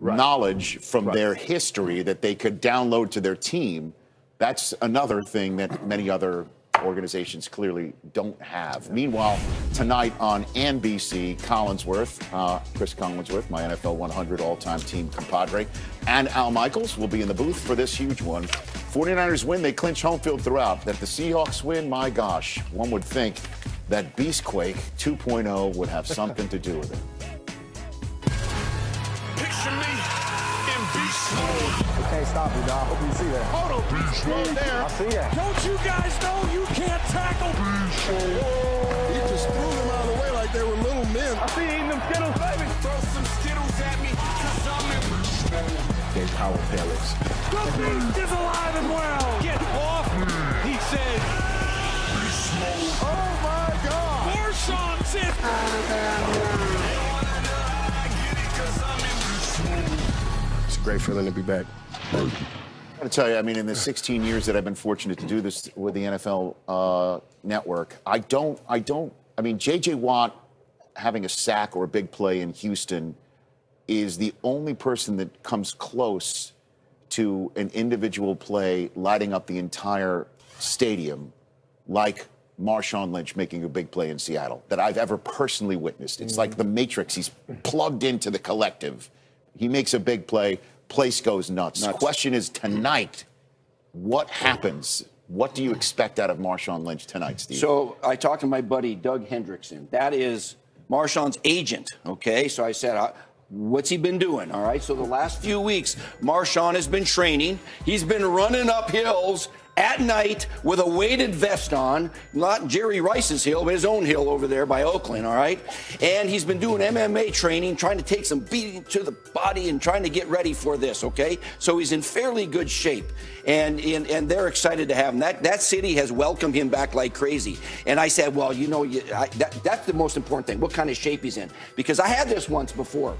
right. knowledge from right. their history that they could download to their team. That's another thing that many other organizations clearly don't have. Meanwhile, tonight on NBC, Collinsworth, uh, Chris Collinsworth, my NFL 100 all-time team compadre, and Al Michaels will be in the booth for this huge one. 49ers win, they clinch home field throughout. That the Seahawks win, my gosh, one would think that Beastquake 2.0 would have something to do with it. Can't stop you, dog. Hope you see that. Hold on, beast mode there. I see that. Don't you guys know you can't tackle? Beast mode. He just threw them out of the way like they were little men. I see eating them Skittles, baby. Throw some Skittles at me, cause I'm in beast mode. They power pellets. The beast is alive and well. Get off me, he said. Beast mode. Oh, my God. Marshawn It's a great feeling to be back. I got to tell you, I mean, in the 16 years that I've been fortunate to do this with the NFL uh, Network, I don't, I don't, I mean, J.J. Watt having a sack or a big play in Houston is the only person that comes close to an individual play lighting up the entire stadium like Marshawn Lynch making a big play in Seattle that I've ever personally witnessed. It's mm-hmm. like the Matrix. He's plugged into the collective. He makes a big play, place goes nuts. nuts. Question is tonight, what happens? What do you expect out of Marshawn Lynch tonight, Steve? So I talked to my buddy Doug Hendrickson. That is Marshawn's agent. Okay, so I said. Uh, what's he been doing? All right. So the last few weeks, Marshawn has been training. He's been running up hills at night with a weighted vest on, not Jerry Rice's hill, but his own hill over there by Oakland, all right? And he's been doing MMA training, trying to take some beating to the body and trying to get ready for this, okay? So he's in fairly good shape. And, and, and they're excited to have him. That, that city has welcomed him back like crazy. And I said, well, you know, you, I, that, that's the most important thing, what kind of shape he's in. Because I had this once before.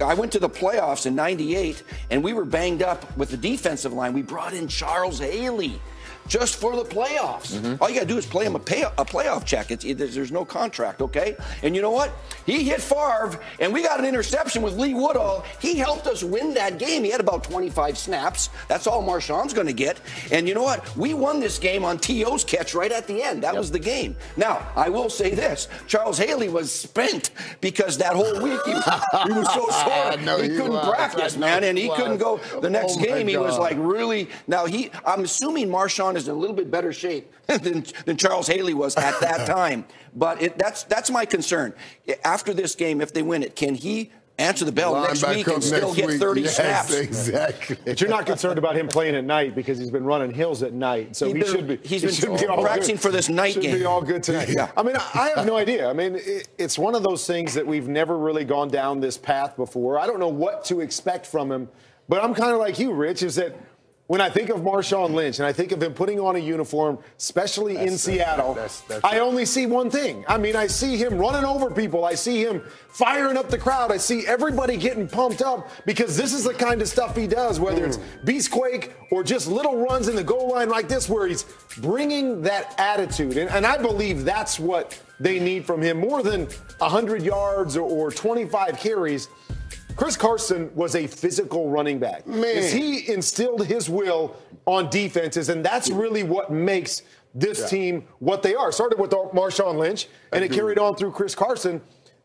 I went to the playoffs in 98, and we were banged up with the defensive line. We brought in Charles Haley just for the playoffs. Mm-hmm. All you got to do is play him a, pay, a playoff check. It's, there's no contract, okay? And you know what? He hit Favre, and we got an interception with Lee Woodall. He helped us win that game. He had about 25 snaps. That's all Marshawn's going to get. And you know what? We won this game on T.O.'s catch right at the end. That yep. was the game. Now, I will say this Charles Haley was spent because that whole week he, he was so sore. he, he, couldn't was. practice, man, and he couldn't go the next oh game. He was like really. Now, he, I'm assuming Marshawn is in a little bit better shape than, than Charles Haley was at that time. But it, that's that's my concern. After this game, if they win it, can he answer the bell next week and still get 30 yes, snaps. Exactly. But you're not concerned about him playing at night because he's been running hills at night. So he, he should be. He's he been be practicing good. for this night should game. Should be all good tonight. Yeah. I mean, I have no idea. I mean, it, it's one of those things that we've never really gone down this path before. I don't know what to expect from him, but I'm kind of like you, Rich. Is that when I think of Marshawn Lynch and I think of him putting on a uniform, especially that's, in Seattle, that's, that's, I only see one thing. I mean, I see him running over people. I see him firing up the crowd. I see everybody getting pumped up because this is the kind of stuff he does, whether mm. it's Beastquake or just little runs in the goal line like this, where he's bringing that attitude. And, and I believe that's what they need from him more than 100 yards or, or 25 carries. Chris Carson was a physical running back. Man. He instilled his will on defenses, and that's really what makes this yeah. team what they are. Started with Marshawn Lynch, and it carried on through Chris Carson.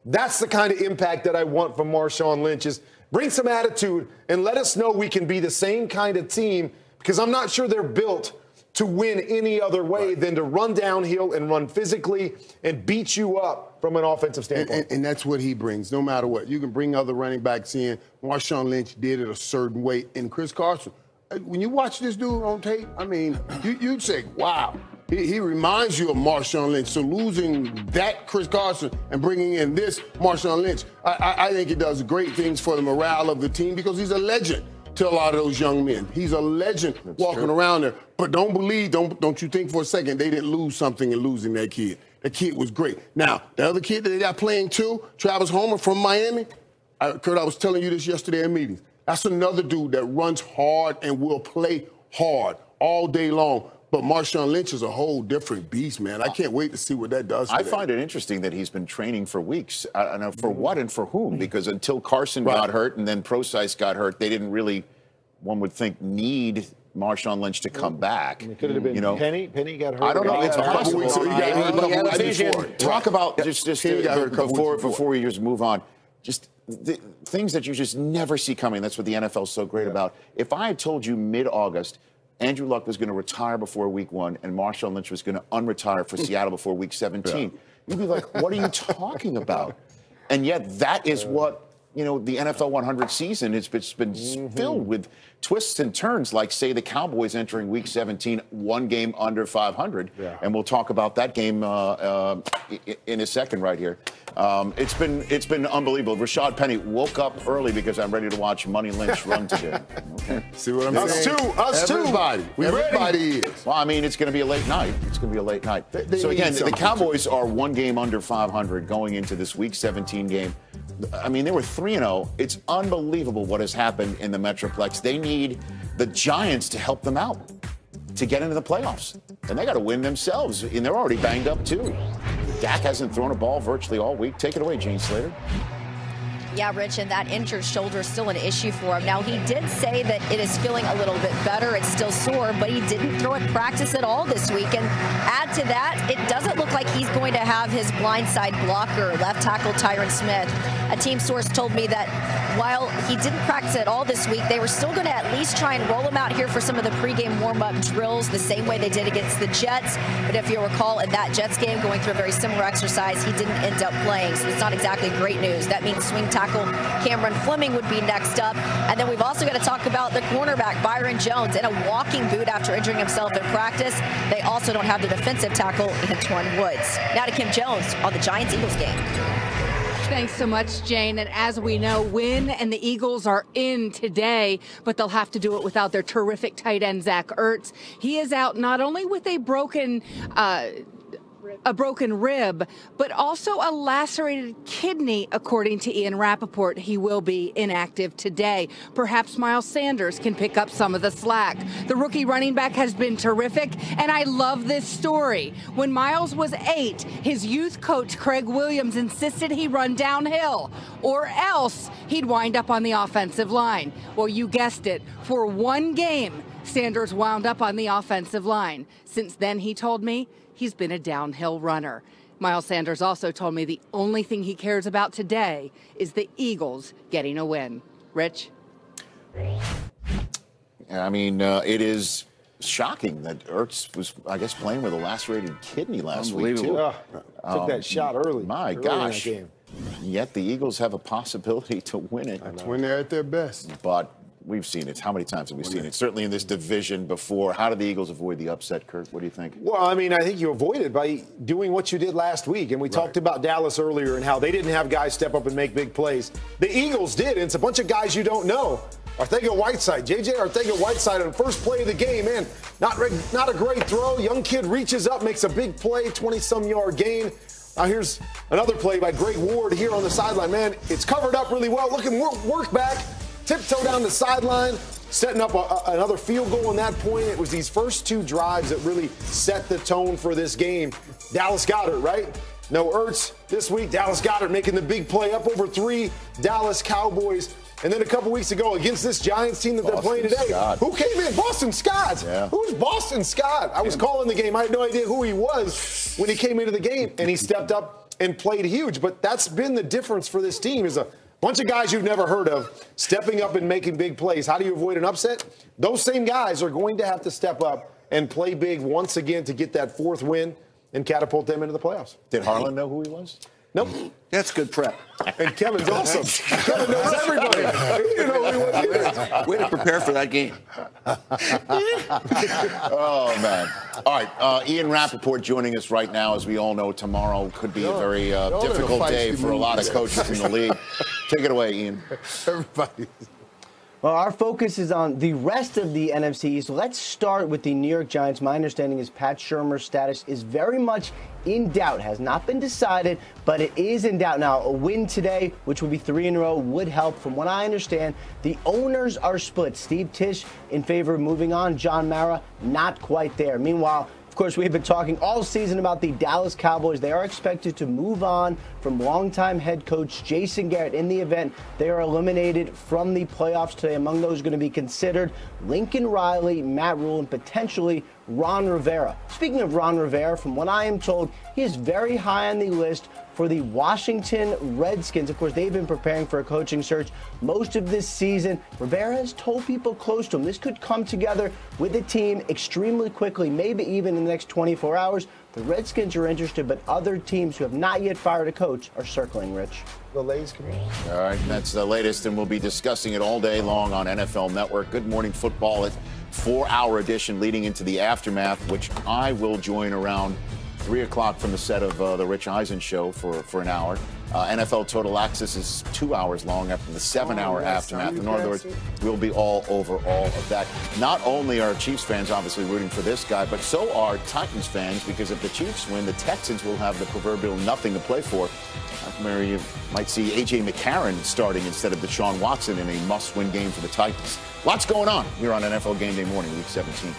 That's the kind of impact that I want from Marshawn Lynch is bring some attitude and let us know we can be the same kind of team because I'm not sure they're built to win any other way right. than to run downhill and run physically and beat you up from an offensive standpoint. And, and, and, that's what he brings, no matter what. You can bring other running backs in. Marshawn Lynch did it a certain way. And Chris Carson, when you watch this dude on tape, I mean, you, would say, wow. He, he, reminds you of Marshawn Lynch. So losing that Chris Carson and bringing in this Marshawn Lynch, I, I, I think it does great things for the morale of the team because he's a legend to a lot of those young men. He's a legend That's walking true. around there. But don't believe, don't don't you think for a second they didn't lose something in losing that kid. That kid was great. Now, the other kid that they got playing too, Travis Homer from Miami. I, Kurt, I was telling you this yesterday in meetings. That's another dude that runs hard and will play hard all day long. But Marshawn Lynch is a whole different beast, man. I can't wait to see what that does. I for them. find it interesting that he's been training for weeks. I don't know for what and for whom, because until Carson Right. got hurt and then Prosise got hurt, they didn't really, one would think, need Marshawn Lynch to come back. Could it have been you know, Penny? Penny got hurt. I don't know. It's possible. weeks ago. He got hurt a couple he had a weeks vision. before. Talk about just just Penny uh, got hurt a couple before before. before we just move on. Just the, things that you just never see coming. That's what the NFL is so great about. If I had told you mid-August. Andrew Luck was going to retire before week one, and Marshawn Lynch was going to unretire for hmm. Seattle before week 17. You'd be like, what are you talking about? And yet, that is what you know the NFL 100 season has been, it's been Mm-hmm. filled with twists and turns. Like say the Cowboys entering Week 17, one game under 500, Yeah. and we'll talk about that game uh, uh, in a second right here. Um, it's been it's been unbelievable. Rashad Penny woke up early because I'm ready to watch Money Lynch run today. Okay. See what I'm Us saying? too, us too. Everybody. We ready? Is. Well, I mean, it's going to be a late night. It's going to be a late night. They- they so again, the Cowboys are one game under 500 going into this Week 17 game. I mean, they were three and zero. It's unbelievable what has happened in the Metroplex. They need the Giants to help them out to get into the playoffs, and they got to win themselves. And they're already banged up too. Dak hasn't thrown a ball virtually all week. Take it away, Jane Slater. Yeah, Rich, and that injured shoulder is still an issue for him. Now, he did say that it is feeling a little bit better. It's still sore, but he didn't throw at practice at all this week. And add to that, it doesn't look like he's going to have his blindside blocker, left tackle Tyron Smith. A team source told me that while he didn't practice at all this week, they were still going to at least try and roll him out here for some of the pregame warm-up drills, the same way they did against the Jets. But if you recall, in that Jets game, going through a very similar exercise, he didn't end up playing. So it's not exactly great news. That means swing tackle Cameron Fleming would be next up. And then we've also got to talk about the cornerback, Byron Jones, in a walking boot after injuring himself in practice. They also don't have the defensive tackle, Antwaun Woods. Now to Kim Jones on the Giants-Eagles game. Thanks so much, Jane. And as we know, Win and the Eagles are in today, but they'll have to do it without their terrific tight end, Zach Ertz. He is out not only with a broken, uh, a broken rib, but also a lacerated kidney, according to Ian Rapoport. He will be inactive today. Perhaps Miles Sanders can pick up some of the slack. The rookie running back has been terrific, and I love this story. When Miles was eight, his youth coach, Craig Williams, insisted he run downhill, or else he'd wind up on the offensive line. Well, you guessed it, for one game, Sanders wound up on the offensive line. Since then, he told me he's been a downhill runner. Miles Sanders also told me the only thing he cares about today is the Eagles getting a win. Rich? I mean, uh, it is shocking that Ertz was, I guess, playing with a lacerated kidney last week too. Ugh, took that shot early. Um, My early gosh. Yet the Eagles have a possibility to win it. When they're at their best. But we've seen it. How many times have we seen it? Certainly in this division before. How do the Eagles avoid the upset, Kurt? What do you think? Well, I mean, I think you avoided by doing what you did last week. And we talked about Dallas earlier and how they didn't have guys step up and make big plays. The Eagles did, and it's a bunch of guys you don't know. Arcega-Whiteside, JJ Arcega-Whiteside on first play of the game, man, not, not a great throw. Young kid reaches up, makes a big play, 20 some yard gain. Now here's another play by Greg Ward here on the sideline. Man, it's covered up really well. Look at work back, tiptoe down the sideline, setting up a, a- another field goal on that point. It was these first two drives that really set the tone for this game. Dallas Goedert, right? No Ertz this week. Dallas Goedert making the big play up over three Dallas Cowboys. And then a couple weeks ago against this Giants team that they're playing today. Scott. Who came in? Boston Scott. Yeah. Who's Boston Scott? I was calling the game. I had no idea who he was when he came into the game, and he stepped up and played huge. But that's been the difference for this team is a bunch of guys you've never heard of stepping up and making big plays. How do you avoid an upset? Those same guys are going to have to step up and play big once again to get that fourth win and catapult them into the playoffs. Did Harlan know who he was? Nope. That's good prep. And Kevin's awesome. Kevin knows everybody. You know who he was. Way to prepare for that game. Oh, man. All right. Uh, Ian Rapoport joining us right now. As we all know, tomorrow could be a very uh, y'all in a difficult day for a lot of coaches in the league. Take it away, Ian. Everybody. Well, our focus is on the rest of the NFC East. Let's start with the New York Giants. My understanding is Pat Shurmur's status is very much in doubt, has not been decided, but it is in doubt. Now, a win today, which would be three in a row, would help. From what I understand, the owners are split. Steve Tisch in favor of moving on, John Mara not quite there. Meanwhile, of course, we've been talking all season about the Dallas Cowboys. They are expected to move on from longtime head coach Jason Garrett in the event they are eliminated from the playoffs today. Among those going to be considered Lincoln Riley, Matt Rhule, and potentially Ron Rivera. Speaking of Ron Rivera, from what I am told, he is very high on the list for the Washington Redskins. Of course, they've been preparing for a coaching search most of this season. Rivera has told people close to him this could come together with the team extremely quickly, maybe even in the next 24 hours. The Redskins are interested, but other teams who have not yet fired a coach are circling, Rich. The Lays coming. All right, that's the latest, and we'll be discussing it all day long on NFL Network. Good morning football, at four-hour edition leading into the aftermath, which I will join around three o'clock from the set of uh, the Rich Eisen show for, for an hour. Uh, NFL Total Access is two hours long after the seven-hour Oh, yes, aftermath. In other words, we'll be all over all of that. Not only are Chiefs fans obviously rooting for this guy, but so are Titans fans because if the Chiefs win, the Texans will have the proverbial nothing to play for. Mary, you might see AJ McCarron starting instead of Deshaun Watson in a must-win game for the Titans. Lots going on here on NFL Game Day morning, Week 17.